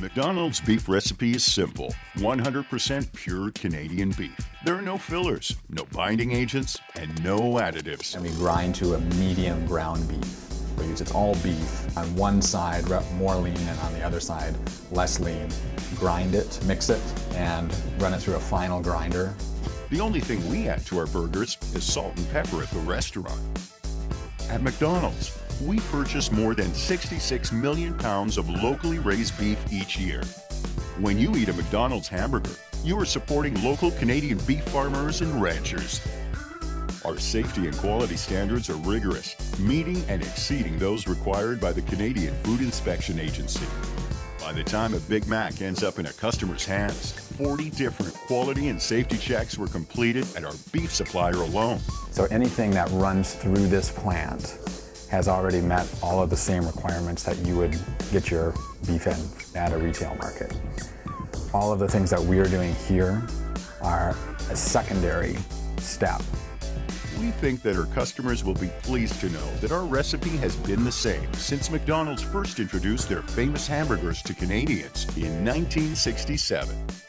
McDonald's beef recipe is simple 100% pure Canadian beef. There are no fillers, no binding agents, and no additives. And we grind to a medium ground beef. We use it's all beef. On one side, more lean, and on the other side, less lean. Grind it, mix it, and run it through a final grinder. The only thing we add to our burgers is salt and pepper at the restaurant. At McDonald's, we purchase more than 66 million pounds of locally raised beef each year. When you eat a McDonald's hamburger, you are supporting local Canadian beef farmers and ranchers. Our safety and quality standards are rigorous, meeting and exceeding those required by the Canadian Food Inspection Agency. By the time a Big Mac ends up in a customer's hands, 40 different quality and safety checks were completed at our beef supplier alone. So anything that runs through this plant has already met all of the same requirements that you would get your beef in at a retail market. All of the things that we are doing here are a secondary step we think that our customers will be pleased to know that our recipe has been the same since McDonald's first introduced their famous hamburgers to Canadians in 1967.